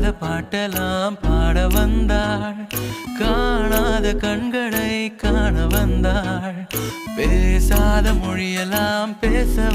காணாத பாட்டெல்லாம் பாட வந்தாள். காணாத கண்களை காண வந்தாள். பேசாத மொழியெல்லாம் பேச